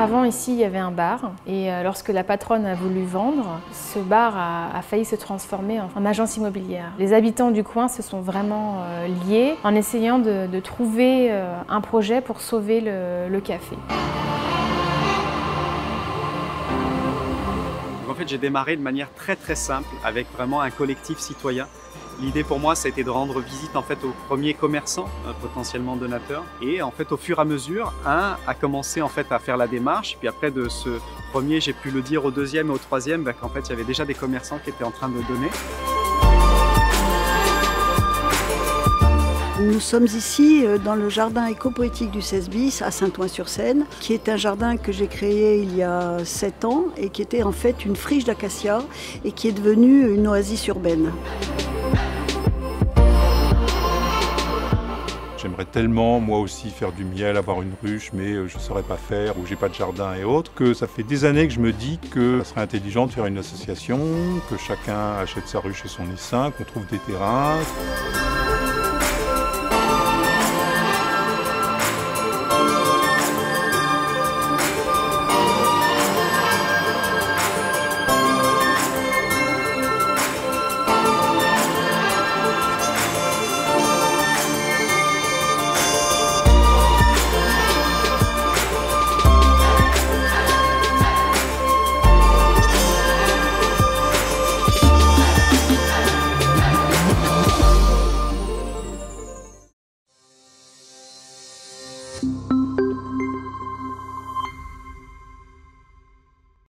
Avant, ici, il y avait un bar. Et euh, lorsque la patronne a voulu vendre, ce bar a, failli se transformer en, agence immobilière. Les habitants du coin se sont vraiment euh, liés en essayant de, trouver euh, un projet pour sauver le, café. En fait, j'ai démarré de manière très très simple avec vraiment un collectif citoyen L'idée pour moi, ça a été de rendre visite en fait aux premiers commerçants euh, potentiellement donateurs. Et en fait, au fur et à mesure, un a commencé en fait à faire la démarche. Puis après de ce premier, j'ai pu le dire au deuxième et au troisième, bah, qu'en fait, il y avait déjà des commerçants qui étaient en train de donner. Nous sommes ici euh, dans le jardin éco-poétique du 16 bis à Saint-Ouen-sur-Seine, qui est un jardin que j'ai créé il y a 7 ans et qui était en fait une friche d'acacia et qui est devenue une oasis urbaine. Tellement moi aussi faire du miel, avoir une ruche, mais euh, je ne saurais pas faire ou j'ai pas de jardin et autres, que ça fait des années que je me dis que ça serait intelligent de faire une association, que chacun achète sa ruche et son essaim, qu'on trouve des terrains.